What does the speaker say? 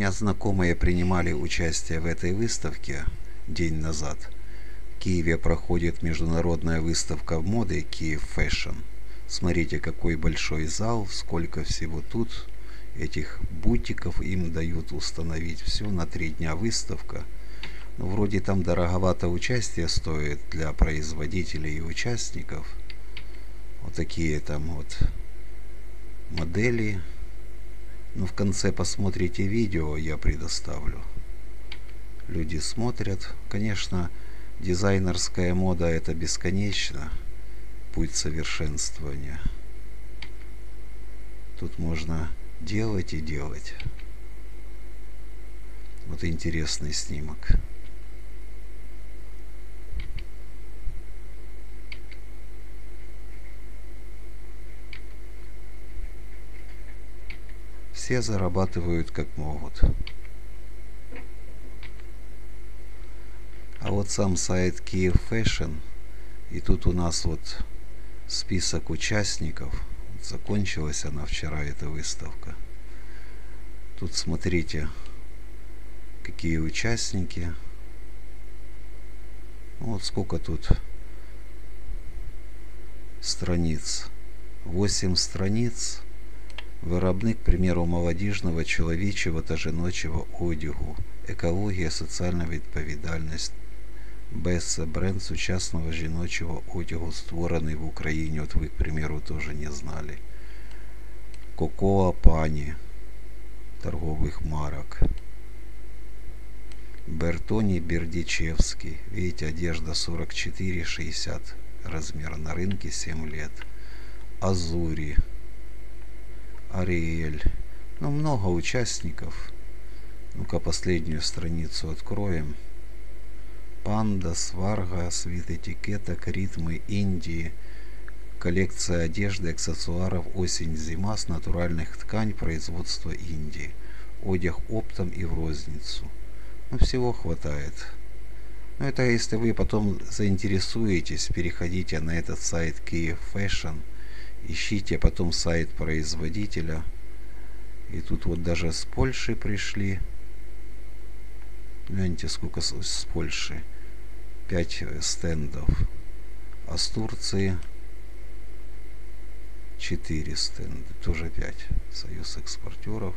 меня знакомые принимали участие в этой выставке день назад. В Киеве проходит международная выставка моды Киев Fashion. Смотрите, какой большой зал, сколько всего тут. Этих бутиков им дают установить. Все на три дня выставка. Ну, вроде там дороговато участие стоит для производителей и участников. Вот такие там вот модели. Ну, в конце посмотрите видео, я предоставлю. Люди смотрят. Конечно, дизайнерская мода это бесконечно путь совершенствования. Тут можно делать и делать. Вот интересный снимок. Все зарабатывают как могут. А вот сам сайт Киев Fashion, и тут у нас вот список участников. Закончилась она вчера, эта выставка. Тут смотрите, какие участники. Вот сколько тут страниц. 8 страниц. Виробник, к примеру, молодіжного, чоловічого та жіночого одягу, екологія, соціальна відповідальність, Бесса бренд сучасного жіночого одягу, створений в Україні. От ви, к примеру, тоже не знали. Кокоа Пані торговых марок. Бертони Бердичевский. Видите, одежда 44-60 размер на рынке 7 лет. Азури. Ариэль. Ну, много участников. Ну-ка, последнюю страницу откроем. Панда, сварга, свит этикеток, ритмы Индии, коллекция одежды, аксессуаров осень-зима с натуральных ткань производства Индии, одяг оптом и в розницу. Ну, всего хватает. Но это если вы потом заинтересуетесь, переходите на этот сайт Kiev Fashion, ищите потом сайт производителя. И тут вот даже с Польши пришли. Гляньте, сколько с, Польши. 5 э, стендов. А с Турции 4 стенда. Тоже 5. Союз экспортеров.